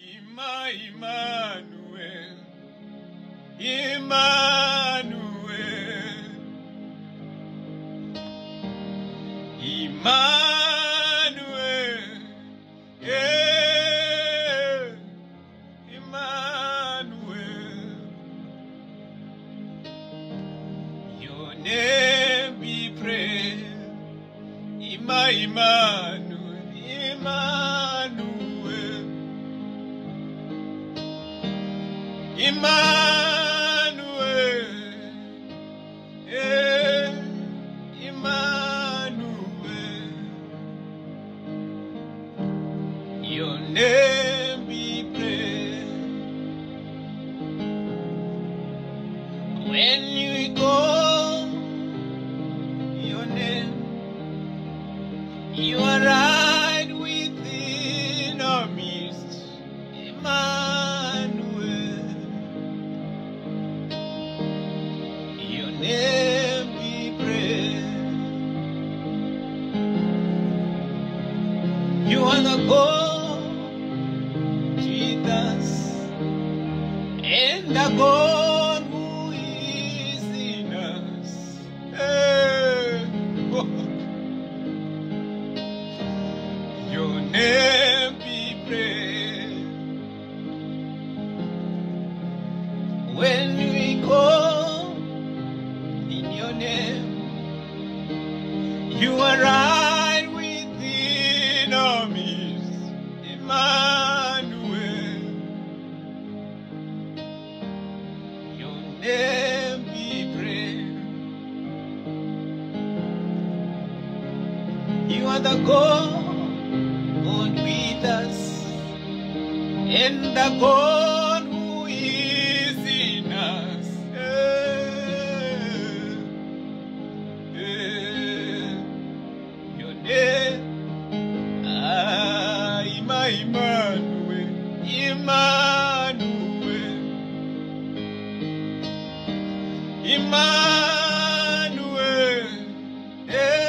Ima yeah. Your name be praised, Emmanuel, Emmanuel. Emmanuel, yeah, Emmanuel, your name be. When you call your name, you are God, Jesus, and God who is in us. Hey. Eh, oh. Your name be praised. When we call in your name, you are You are the God, with us, and the God who is in us. Eh, eh, Your name, Emmanuel, Emmanuel, Emmanuel. Eh.